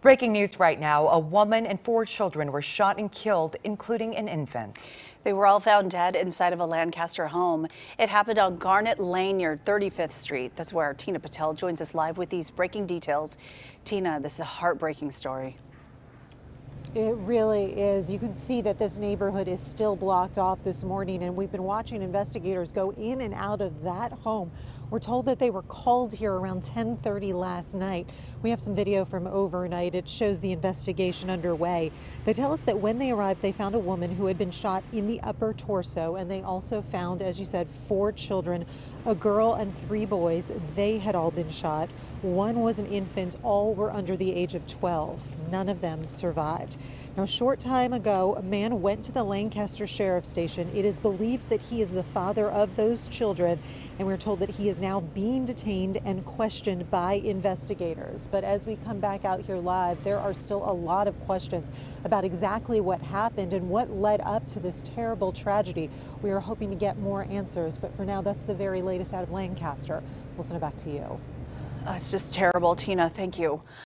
Breaking news right now. A woman and four children were shot and killed, including an infant. They were all found dead inside of a Lancaster home. It happened on Garnet Lane near 35th Street. That's where Tina Patel joins us live with these breaking details. Tina, this is a heartbreaking story. It really is. You can see that this neighborhood is still blocked off this morning, and we've been watching investigators go in and out of that home. We're told that they were called here around 10:30 last night. We have some video from overnight. It shows the investigation underway. They tell us that when they arrived, they found a woman who had been shot in the upper torso, and they also found, as you said, four children, a girl and three boys. They had all been shot. One was an infant. All were under the age of 12. None of them survived. Now, a short time ago, a man went to the Lancaster Sheriff's Station. It is believed that he is the father of those children, and we're told that he is now being detained and questioned by investigators. But as we come back out here live, there are still a lot of questions about exactly what happened and what led up to this terrible tragedy. We are hoping to get more answers, but for now, that's the very latest out of Lancaster. We'll send it back to you. It's just terrible. Tina, thank you.